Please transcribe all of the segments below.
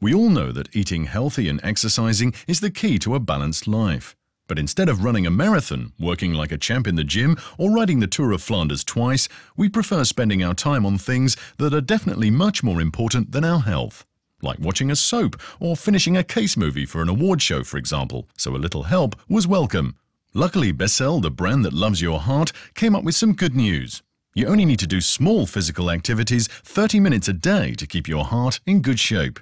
We all know that eating healthy and exercising is the key to a balanced life. But instead of running a marathon, working like a champ in the gym, or riding the Tour of Flanders twice, we prefer spending our time on things that are definitely much more important than our health. Like watching a soap or finishing a case movie for an award show, for example, so a little help was welcome. Luckily, Becel, the brand that loves your heart, came up with some good news. You only need to do small physical activities 30 minutes a day to keep your heart in good shape.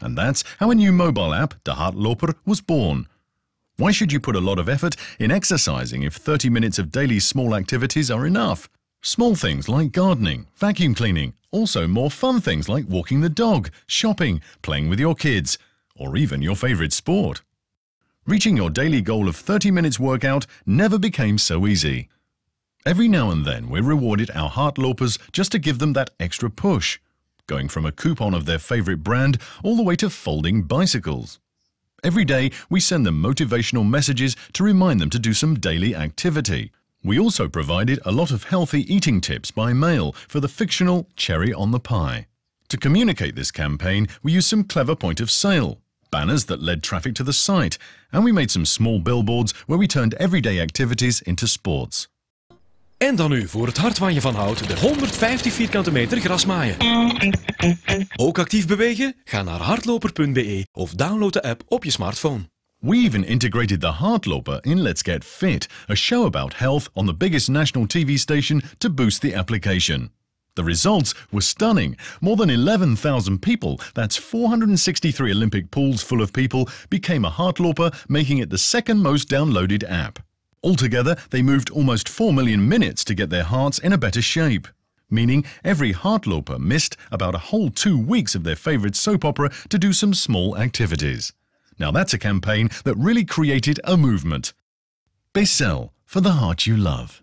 And that's how a new mobile app, De Hartloper, was born. Why should you put a lot of effort in exercising if 30 minutes of daily small activities are enough? Small things like gardening, vacuum cleaning, also more fun things like walking the dog, shopping, playing with your kids, or even your favorite sport. Reaching your daily goal of 30 minutes workout never became so easy. Every now and then we're rewarded our Hartlopers just to give them that extra push, going from a coupon of their favorite brand all the way to folding bicycles. Every day, we send them motivational messages to remind them to do some daily activity. We also provided a lot of healthy eating tips by mail for the fictional Cherry on the Pie. To communicate this campaign, we used some clever point of sale, banners that led traffic to the site, and we made some small billboards where we turned everyday activities into sports. En dan nu voor het hart waar je van houdt, de 150 vierkante meter grasmaaien. Ook actief bewegen? Ga naar hardloper.be of download de app op je smartphone. We even integrated the Heartloper in Let's Get Fit, a show about health on the biggest national TV station to boost the application. The results were stunning. More than 11,000 people, that's 463 Olympic pools full of people, became a Heartloper, making it the second most downloaded app. Altogether, they moved almost 4 million minutes to get their hearts in a better shape. Meaning every Hartloper missed about a whole two weeks of their favourite soap opera to do some small activities. Now that's a campaign that really created a movement. Becel, for the heart you love.